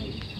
me.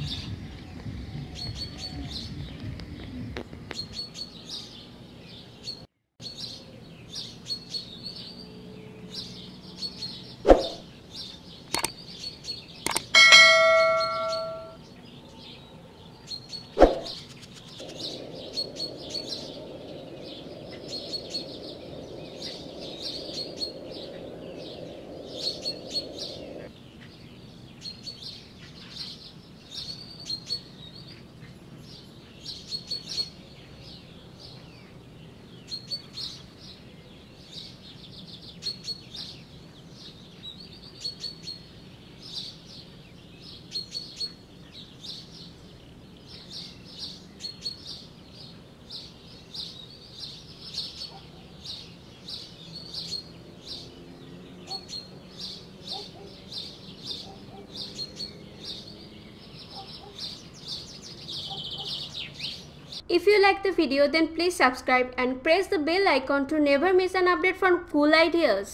If you like the video then please subscribe and press the bell icon to never miss an update from cool ideas.